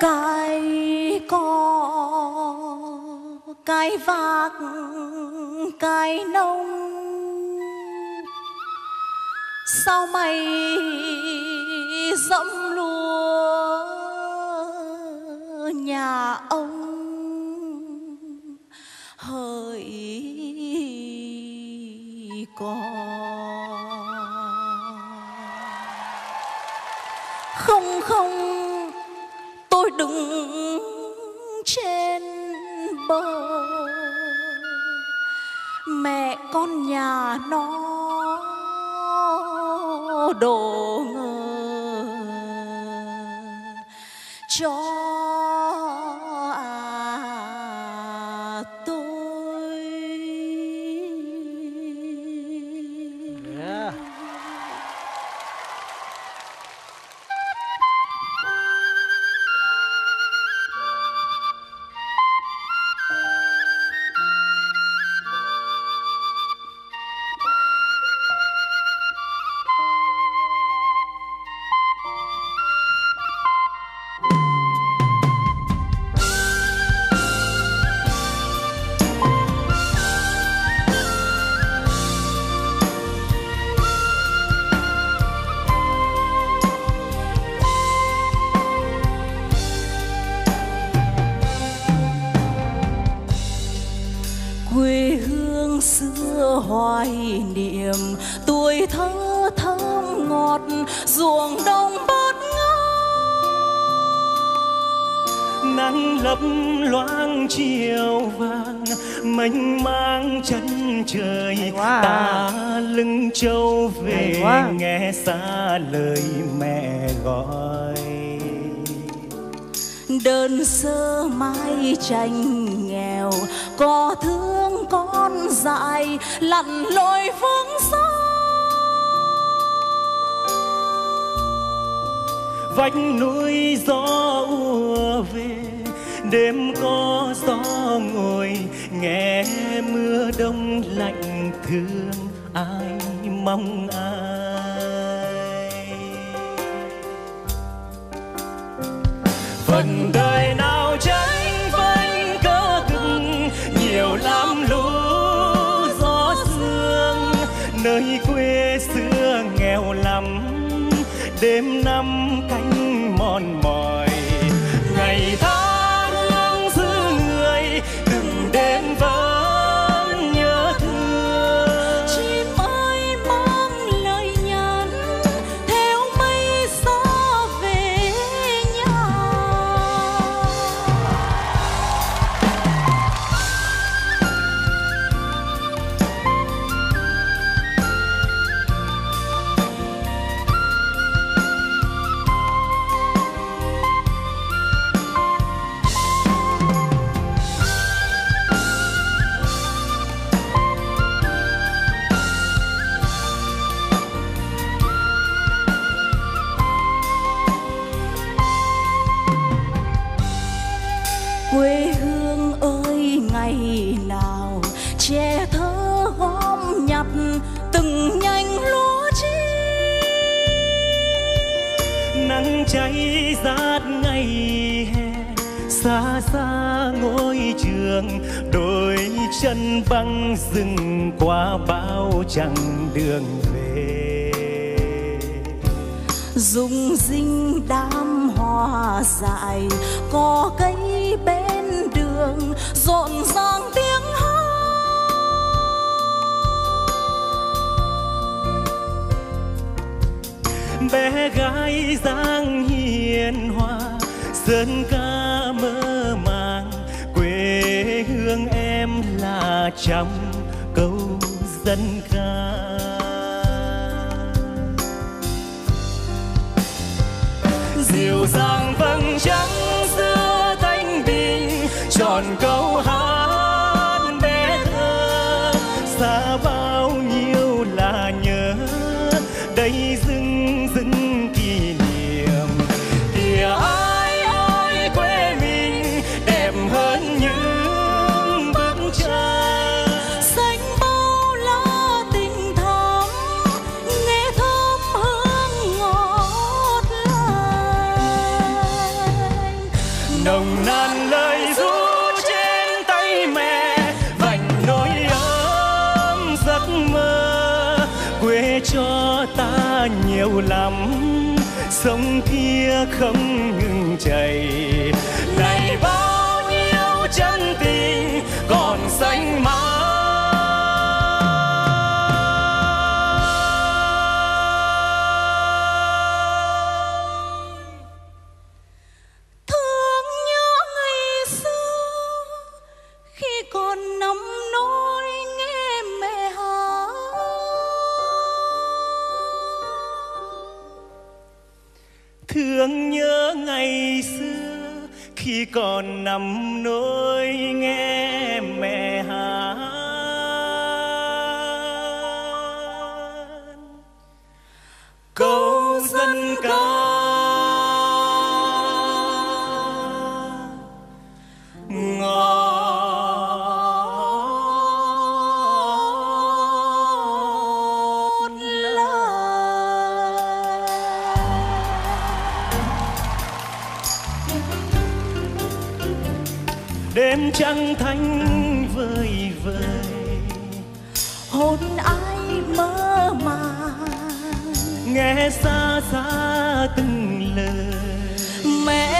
cái cò, cái vạc cái nông. Sao mày dẫm lúa nhà ông? Hỡi con không không trên bờ. Mẹ con nhà nó đổ ngờ cho hoài niệm. Tuổi thơ thơm ngọt ruộng đồng bát nắng lấp loáng chiều vàng mênh mang chân trời. Wow. ta lưng châu về nghe xa lời mẹ gọi. Đơn sơ mái tranh nghèo có thương dài dại lặn lội phương xa. Vách núi gió ùa về, đêm có gió ngồi, nghe mưa đông lạnh thương ai mong ai. Phần đời lắm. Đêm năm cánh mòn mỏi cháy rát ngày hè. Xa xa ngôi trường, đôi chân băng rừng qua bao chặng đường về. Dùng dinh đám hoa dại có cây bên đường rộn bé gái dáng hiền hòa, sơn ca mơ màng, quê hương em là trong câu dân ca. Dịu dàng vầng trắng giữa thanh bình, tròn câu nồng nàn lời ru trên tay mẹ, vành nỗi ấm giấc mơ. Quê cho ta nhiều lắm sông kia không ngừng chảy. Thương nhớ ngày xưa khi còn nằm nỗi nghe mẹ hát. Câu dân ca đêm trăng thanh vơi vơi hồn ai mơ màng? Nghe xa xa từng lời. Mẹ